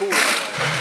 cool.